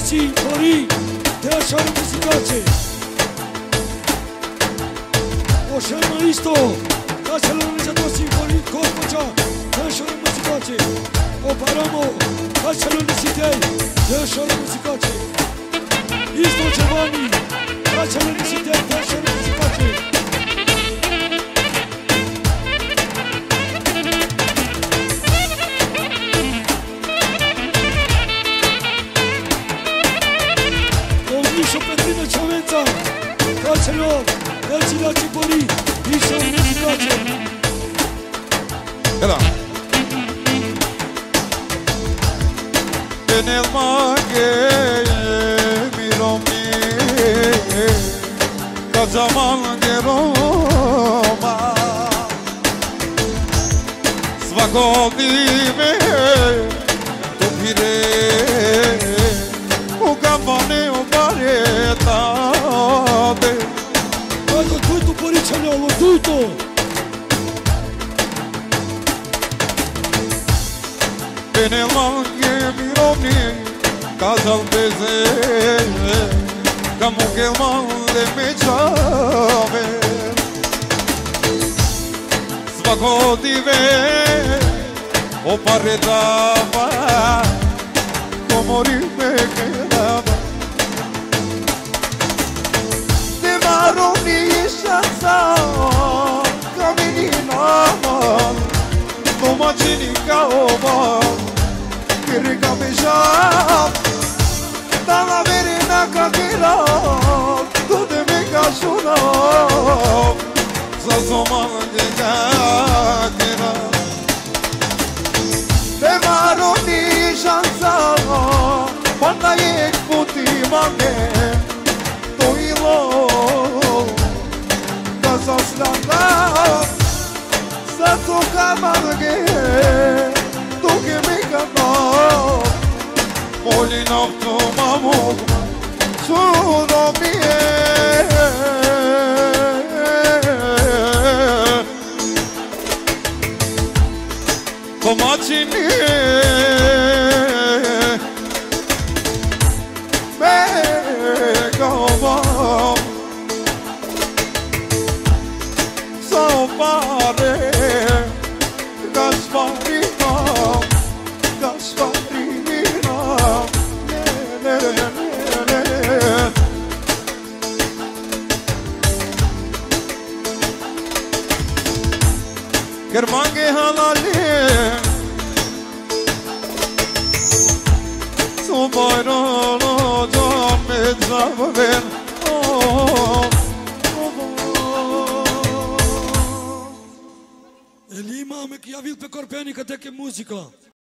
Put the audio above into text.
দেশি খড়ি দেহ সর্বমিশ্রিত আছে Oceano isto, Barcelona já doce bonito corpo já, deixa no musicote. O paramo, Barcelona citei, deixa no musicote. Isto Giovanni. Mage miromi Ka zaman geroma Svakodime Tu Чуто! Пенелонје мировни, казал безе, да каму ке молде ме чаве. Свако диве, опаре дава, Domaćini kao van Kiri ناقمامو سونامیه کماتینی بگامام سوپاره Kërmange halalim Su bayran ocam etrafı ver Elima me kja vidh për korpeni këtë e ke muzika.